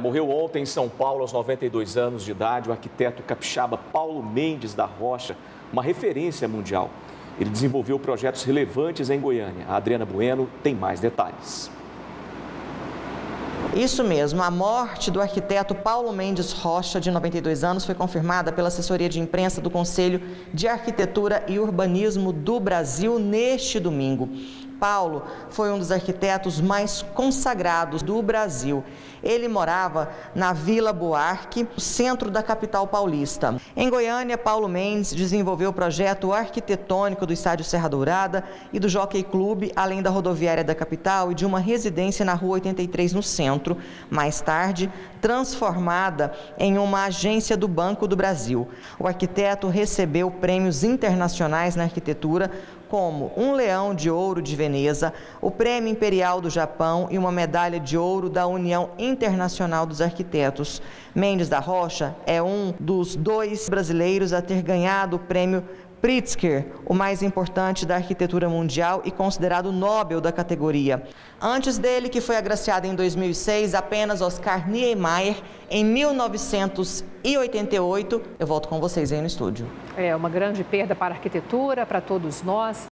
Morreu ontem em São Paulo, aos 92 anos de idade, o arquiteto capixaba Paulo Mendes da Rocha, uma referência mundial. Ele desenvolveu projetos relevantes em Goiânia. A Adriana Bueno tem mais detalhes. Isso mesmo, a morte do arquiteto Paulo Mendes Rocha, de 92 anos, foi confirmada pela assessoria de imprensa do Conselho de Arquitetura e Urbanismo do Brasil neste domingo. Paulo foi um dos arquitetos mais consagrados do Brasil. Ele morava na Vila Buarque, centro da capital paulista. Em Goiânia, Paulo Mendes desenvolveu o projeto arquitetônico do estádio Serra Dourada e do Jockey Clube, além da rodoviária da capital e de uma residência na Rua 83 no centro. Mais tarde, transformada em uma agência do Banco do Brasil. O arquiteto recebeu prêmios internacionais na arquitetura como um leão de ouro de Veneza, o Prêmio Imperial do Japão e uma medalha de ouro da União Internacional dos Arquitetos. Mendes da Rocha é um dos dois brasileiros a ter ganhado o prêmio Pritzker, o mais importante da arquitetura mundial e considerado Nobel da categoria. Antes dele, que foi agraciado em 2006, apenas Oscar Niemeyer, em 1988. Eu volto com vocês aí no estúdio. É uma grande perda para a arquitetura, para todos nós.